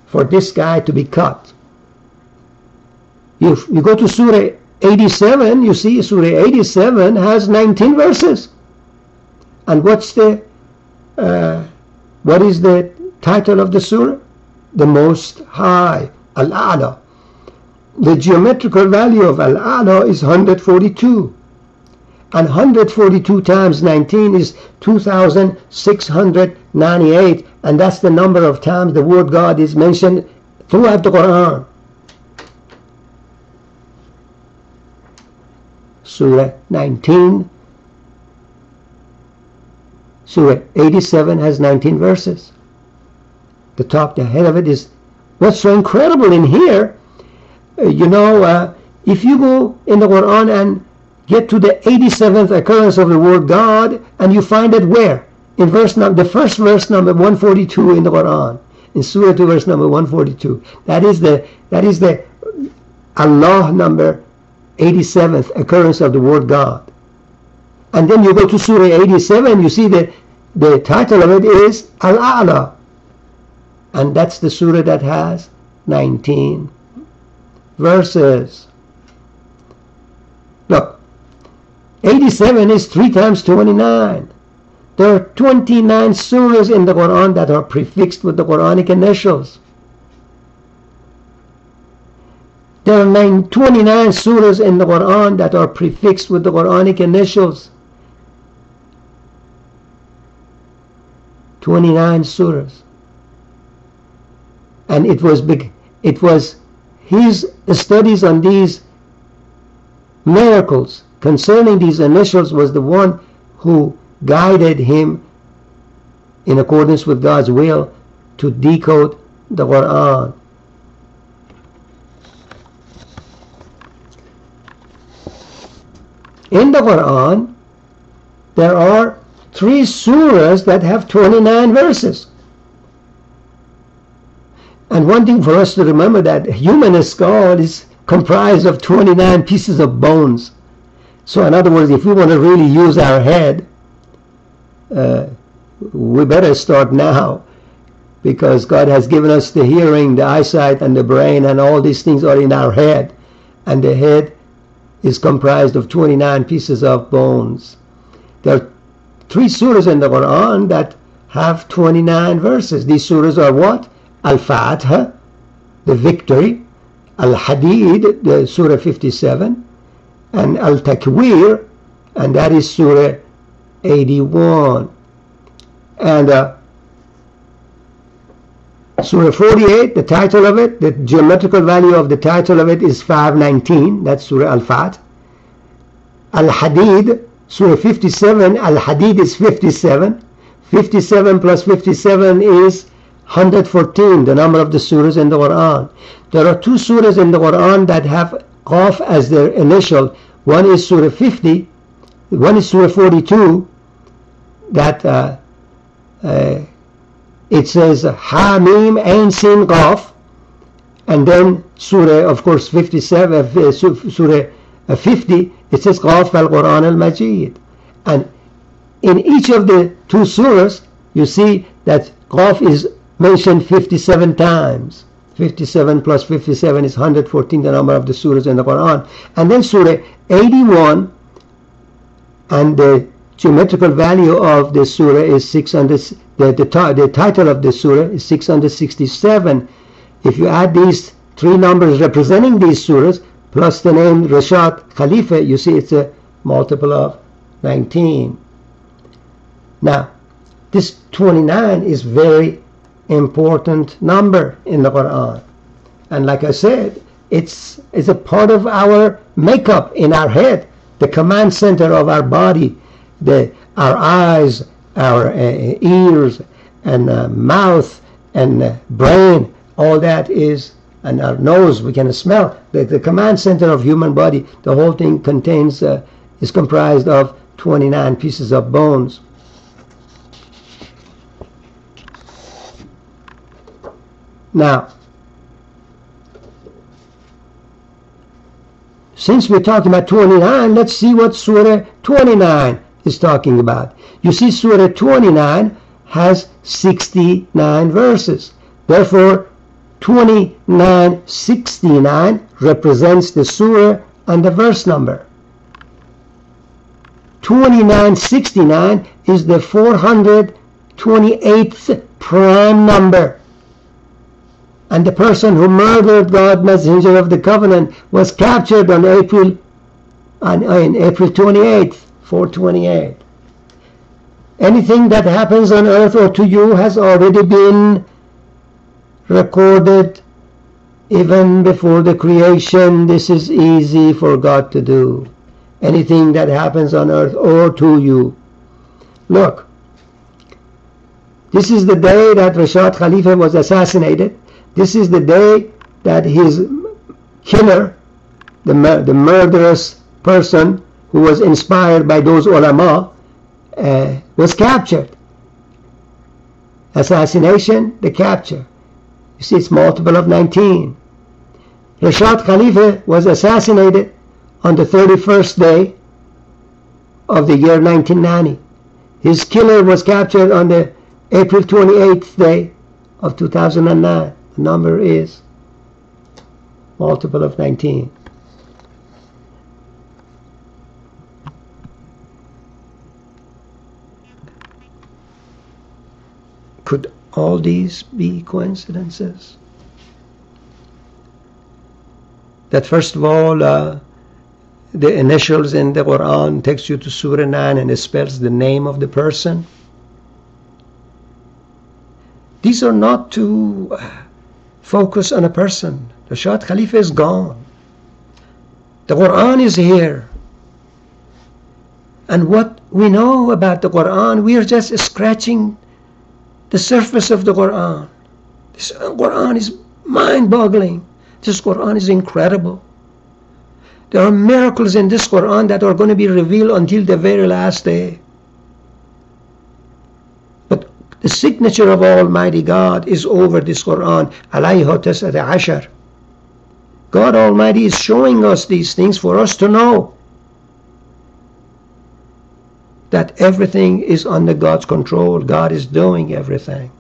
for this guy to be caught. You, you go to Surah 87, you see Surah 87 has 19 verses. And what's the uh, what is the title of the surah? The Most High, Al-A'la. The geometrical value of Al-A'la is 142. And 142 times 19 is 2,698. And that's the number of times the word God is mentioned throughout the Quran. Surah 19 Surah 87 has 19 verses. The top, the head of it is what's so incredible in here. Uh, you know, uh, if you go in the Quran and get to the 87th occurrence of the word God, and you find it where? In verse number, the first verse number 142 in the Quran, in Surah 2, verse number 142. That is the that is the Allah number 87th occurrence of the word God. And then you go to Surah 87, you see the, the title of it is Al-A'la. And that's the surah that has 19 verses. Look, 87 is 3 times 29. There are 29 surahs in the Quran that are prefixed with the Quranic initials. There are 29 surahs in the Quran that are prefixed with the Quranic initials. 29 surahs. And it was big, it was his studies on these miracles concerning these initials was the one who guided him in accordance with God's will to decode the Quran. In the Quran, there are three surahs that have 29 verses. And one thing for us to remember that human skull is comprised of 29 pieces of bones. So in other words, if we want to really use our head, uh, we better start now because God has given us the hearing, the eyesight, and the brain, and all these things are in our head. And the head is comprised of 29 pieces of bones. There are three surahs in the Quran that have 29 verses. These surahs are what? Al-Fatiha, the victory, Al-Hadid, the Surah 57, and Al-Takwir, and that is Surah 81. And uh, Surah 48, the title of it, the geometrical value of the title of it is 519. That's Surah Al-Fath. Al-Hadid, Surah 57, Al-Hadid is 57. 57 plus 57 is 114, the number of the surahs in the Quran. There are two surahs in the Quran that have Qaf as their initial. One is Surah 50, one is Surah 42, that uh, uh, it says Hamim Ain Sin Qaf, and then Surah, of course, 57, uh, Surah uh, 50, it says Qaf al Quran al Majid. And in each of the two surahs, you see that Qaf is mentioned 57 times. 57 plus 57 is 114, the number of the surahs in the Quran. And then Surah 81, and the geometrical value of the surah is 600, the, the, the title of the surah is 667. If you add these three numbers representing these surahs, plus the name Rashad Khalifa, you see it's a multiple of 19. Now, this 29 is very important number in the Quran. And like I said, it's, it's a part of our makeup in our head, the command center of our body the our eyes, our uh, ears, and uh, mouth and uh, brain, all that is, and our nose, we can smell. The, the command center of human body, the whole thing contains, uh, is comprised of 29 pieces of bones. Now, since we're talking about 29, let's see what Surah 29 is talking about. You see, Surah 29 has 69 verses. Therefore, 2969 represents the surah and the verse number. 2969 is the 428th prime number. And the person who murdered God, messenger of the covenant, was captured on April on, on April 28th. 428. Anything that happens on earth or to you has already been recorded even before the creation. This is easy for God to do. Anything that happens on earth or to you. Look, this is the day that Rashad Khalifa was assassinated. This is the day that his killer, the, the murderous person, who was inspired by those ulama, uh, was captured. Assassination, the capture. You see, it's multiple of 19. Rashad Khalifa was assassinated on the 31st day of the year 1990. His killer was captured on the April 28th day of 2009. Number is multiple of 19. Could all these be coincidences? That first of all, uh, the initials in the Quran takes you to Surah 9 and it spells the name of the person. These are not to focus on a person. The Rashad Khalifa is gone. The Quran is here. And what we know about the Quran, we are just scratching the surface of the Quran. This uh, Quran is mind-boggling. This Quran is incredible. There are miracles in this Quran that are going to be revealed until the very last day. The signature of Almighty God is over this Quran. ashar. God Almighty is showing us these things for us to know that everything is under God's control. God is doing everything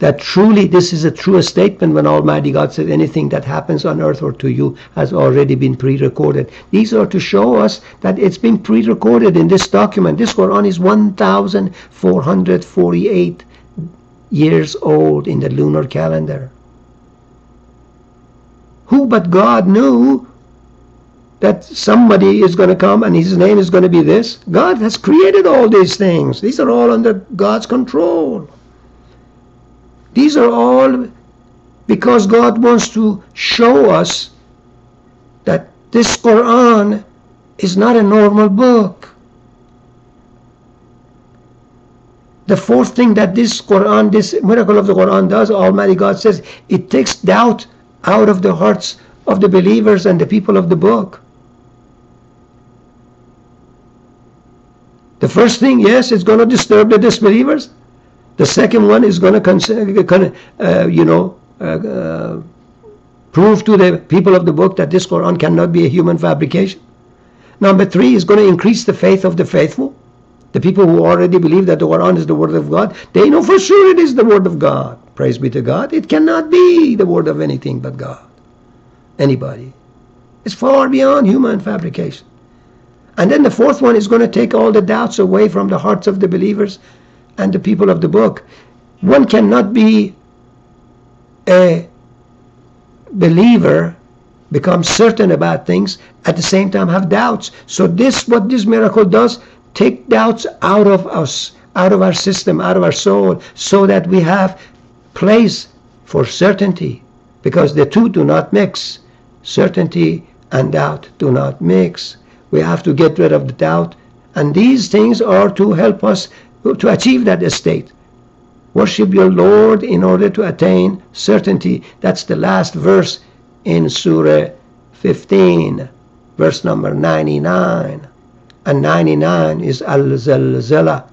that truly this is a true statement when Almighty God said anything that happens on earth or to you has already been pre-recorded. These are to show us that it's been pre-recorded in this document. This Quran is 1,448 years old in the lunar calendar. Who but God knew that somebody is going to come and his name is going to be this? God has created all these things. These are all under God's control. These are all because God wants to show us that this Quran is not a normal book. The fourth thing that this Quran, this miracle of the Quran does, Almighty God says, it takes doubt out of the hearts of the believers and the people of the book. The first thing, yes, it's going to disturb the disbelievers. The second one is going to, uh, you know, uh, uh, prove to the people of the book that this Quran cannot be a human fabrication. Number three is going to increase the faith of the faithful. The people who already believe that the Quran is the word of God, they know for sure it is the word of God. Praise be to God. It cannot be the word of anything but God. Anybody. It's far beyond human fabrication. And then the fourth one is going to take all the doubts away from the hearts of the believers and the people of the book. One cannot be a believer, become certain about things, at the same time have doubts. So this, what this miracle does, take doubts out of us, out of our system, out of our soul, so that we have place for certainty, because the two do not mix. Certainty and doubt do not mix. We have to get rid of the doubt. And these things are to help us to achieve that state. Worship your Lord in order to attain certainty. That's the last verse in Surah 15, verse number 99. And 99 is Al-Zalzala,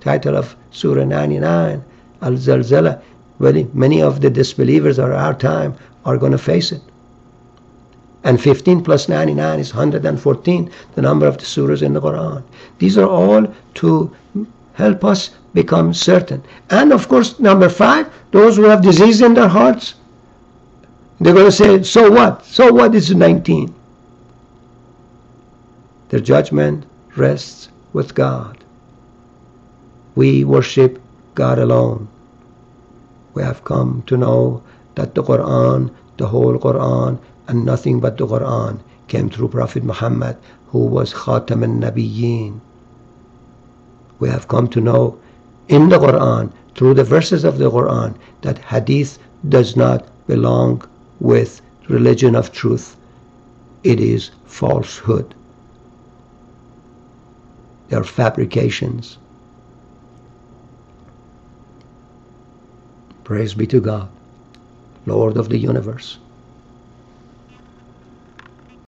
title of Surah 99, Al-Zalzala. Well, many of the disbelievers of our time are going to face it. And 15 plus 99 is 114, the number of the surahs in the Quran. These are all to help us become certain. And of course, number five, those who have disease in their hearts, they're going to say, so what? So what is 19? Their judgment rests with God. We worship God alone. We have come to know that the Quran, the whole Quran, and nothing but the Quran came through Prophet Muhammad, who was Khatam al-Nabiyyin, we have come to know in the Quran, through the verses of the Quran, that hadith does not belong with religion of truth. It is falsehood. They are fabrications. Praise be to God, Lord of the universe.